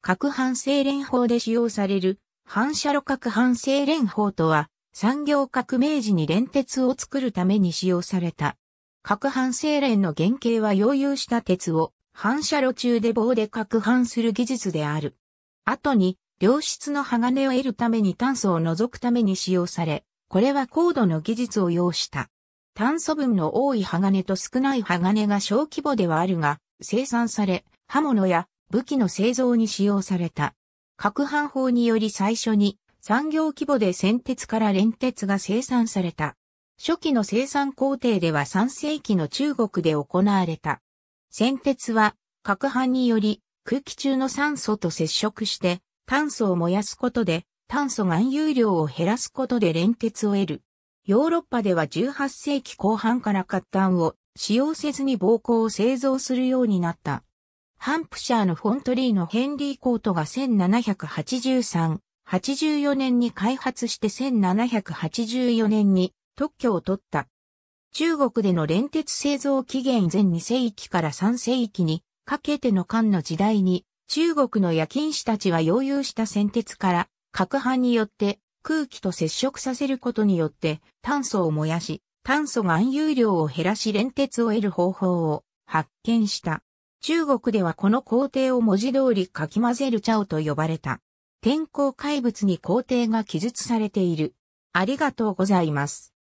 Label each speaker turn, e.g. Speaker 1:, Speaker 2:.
Speaker 1: 核反精錬法で使用される反射炉核反精錬法とは産業革命時に連鉄を作るために使用された。核反精錬の原型は溶融した鉄を反射炉中で棒で攪拌する技術である。後に良質の鋼を得るために炭素を除くために使用され、これは高度の技術を要した。炭素分の多い鋼と少ない鋼が小規模ではあるが、生産され、刃物や武器の製造に使用された。核反法により最初に産業規模で銑鉄から連鉄が生産された。初期の生産工程では3世紀の中国で行われた。銑鉄は核反により空気中の酸素と接触して炭素を燃やすことで炭素含有量を減らすことで連鉄を得る。ヨーロッパでは18世紀後半から活炭を使用せずに膀胱を製造するようになった。ハンプシャーのフォントリーのヘンリー・コートが1783、84年に開発して1784年に特許を取った。中国での連鉄製造期限前2世紀から3世紀にかけての漢の時代に中国の夜勤士たちは溶融した銑鉄から核反によって空気と接触させることによって炭素を燃やし、炭素含有量を減らし連鉄を得る方法を発見した。中国ではこの皇帝を文字通りかき混ぜる茶をと呼ばれた。天候怪物に皇帝が記述されている。ありがとうございます。